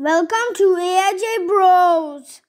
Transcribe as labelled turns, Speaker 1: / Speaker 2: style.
Speaker 1: Welcome to AIJ Bros.